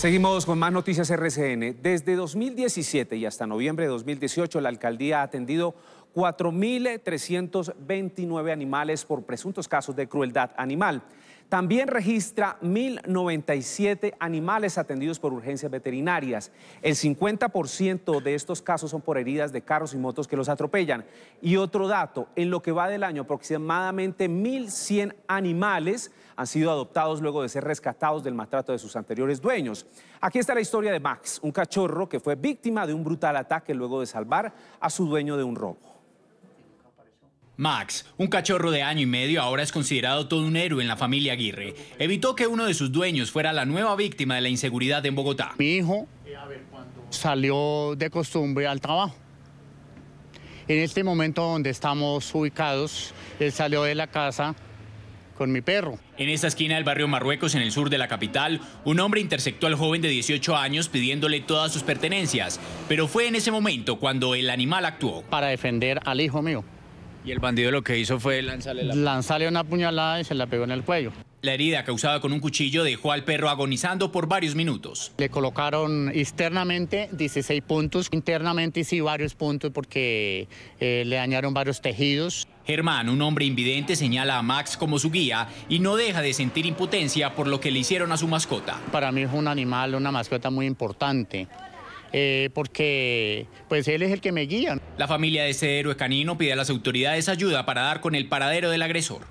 Seguimos con más noticias RCN. Desde 2017 y hasta noviembre de 2018, la alcaldía ha atendido 4.329 animales por presuntos casos de crueldad animal. También registra 1.097 animales atendidos por urgencias veterinarias. El 50% de estos casos son por heridas de carros y motos que los atropellan. Y otro dato, en lo que va del año, aproximadamente 1.100 animales han sido adoptados luego de ser rescatados del maltrato de sus anteriores dueños. Aquí está la historia de Max, un cachorro que fue víctima de un brutal ataque luego de salvar a su dueño de un robo. Max, un cachorro de año y medio, ahora es considerado todo un héroe en la familia Aguirre. Evitó que uno de sus dueños fuera la nueva víctima de la inseguridad en Bogotá. Mi hijo salió de costumbre al trabajo. En este momento donde estamos ubicados, él salió de la casa con mi perro. En esta esquina del barrio Marruecos, en el sur de la capital, un hombre interceptó al joven de 18 años pidiéndole todas sus pertenencias, pero fue en ese momento cuando el animal actuó. Para defender al hijo mío. Y el bandido lo que hizo fue lanzarle la... Lanzarle una puñalada y se la pegó en el cuello. La herida causada con un cuchillo dejó al perro agonizando por varios minutos. Le colocaron externamente 16 puntos, internamente sí varios puntos porque eh, le dañaron varios tejidos. Germán, un hombre invidente, señala a Max como su guía y no deja de sentir impotencia por lo que le hicieron a su mascota. Para mí es un animal, una mascota muy importante. Eh, porque pues él es el que me guía. La familia de ese héroe canino pide a las autoridades ayuda para dar con el paradero del agresor.